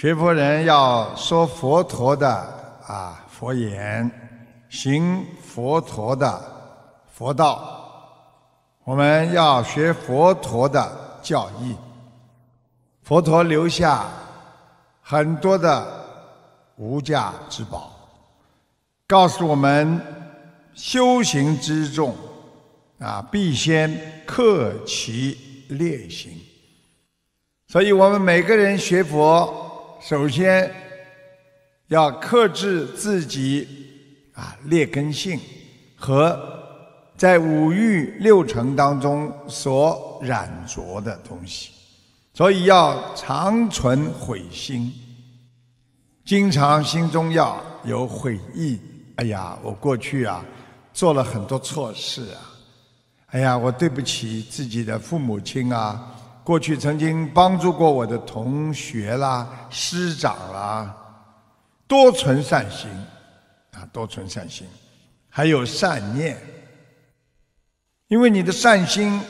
学佛人要说佛陀的啊佛言，行佛陀的佛道，我们要学佛陀的教义。佛陀留下很多的无价之宝，告诉我们修行之重啊，必先克其劣行。所以我们每个人学佛。首先要克制自己啊劣根性和在五欲六尘当中所染着的东西，所以要常存悔心，经常心中要有悔意。哎呀，我过去啊做了很多错事啊！哎呀，我对不起自己的父母亲啊！过去曾经帮助过我的同学啦、师长啦，多存善心啊，多存善心，还有善念。因为你的善心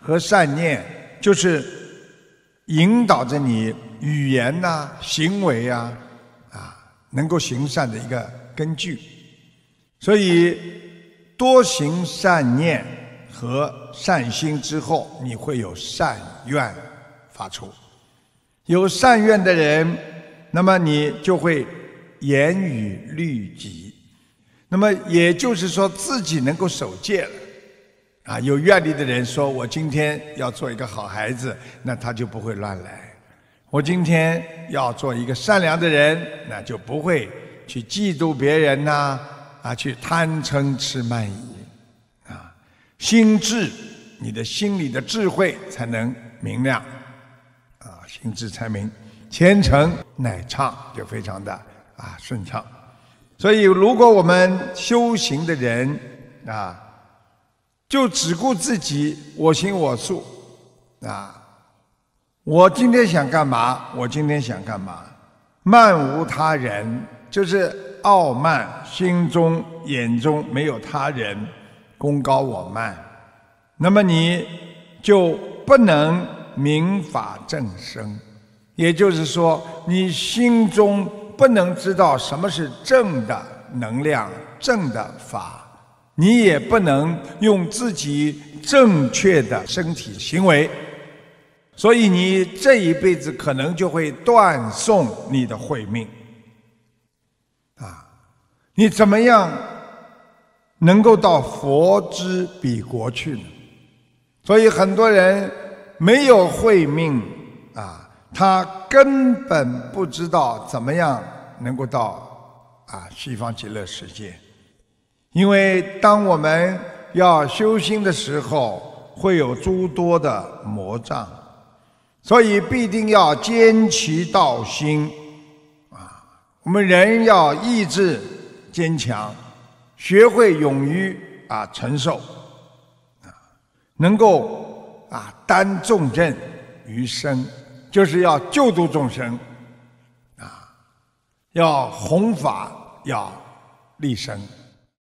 和善念，就是引导着你语言呐、行为啊，啊，能够行善的一个根据。所以多行善念。和善心之后，你会有善愿发出。有善愿的人，那么你就会严于律己。那么也就是说，自己能够守戒了。啊，有愿力的人说：“我今天要做一个好孩子，那他就不会乱来。我今天要做一个善良的人，那就不会去嫉妒别人呐，啊，去贪嗔痴慢疑。”心智，你的心里的智慧才能明亮，啊，心智才明，虔诚乃畅，就非常的啊顺畅。所以，如果我们修行的人啊，就只顾自己我行我素，啊，我今天想干嘛，我今天想干嘛，慢无他人，就是傲慢，心中眼中没有他人。功高我慢，那么你就不能明法正生，也就是说，你心中不能知道什么是正的能量、正的法，你也不能用自己正确的身体行为，所以你这一辈子可能就会断送你的慧命。啊，你怎么样？能够到佛之彼国去呢？所以很多人没有慧命啊，他根本不知道怎么样能够到啊西方极乐世界。因为当我们要修心的时候，会有诸多的魔障，所以必定要坚其道心啊。我们人要意志坚强。学会勇于啊承受，啊，能够啊担重任于身，就是要救度众生，啊，要弘法，要立身。